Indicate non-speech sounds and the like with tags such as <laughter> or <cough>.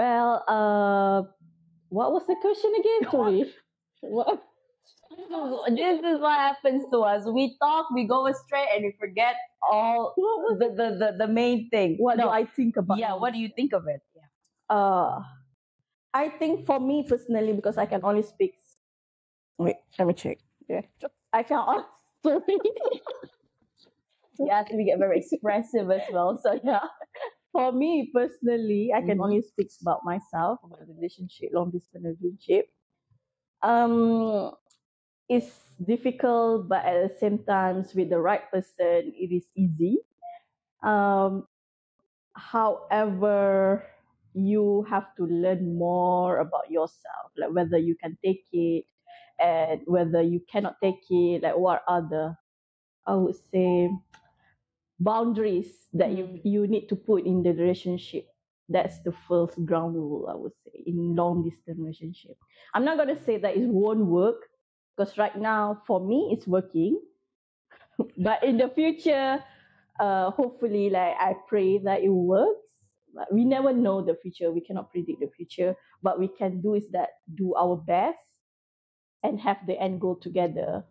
Well, uh, what was the question again? <laughs> Sorry. what? <laughs> This is, what happens to us. We talk, we go astray, and we forget all the the, the, the main thing. What no, do I think about? yeah, what do you think of it? Yeah. Uh, I think for me personally, because I can only speak. Wait, let me check. Yeah, I can only. Sorry. Yes, we get very expressive as well. So yeah. For me personally, I can Mhm. only speak about myself, about relationship, long distance relationship. Um, it's difficult, but at the same time, with the right person, it is easy. Um, however, you have to learn more about yourself, like whether you can take it and whether you cannot take it, like what are the, I would say, boundaries that you, Mm. you need to put in the relationship. That's the first ground rule, I would say, in long distance relationship. I'm not going to say that it won't work because right now, for me, it's working. <laughs> but in the future, uh, hopefully, like I pray that it works. But we never know the future. We cannot predict the future. But we can do is that do our best and have the end goal together.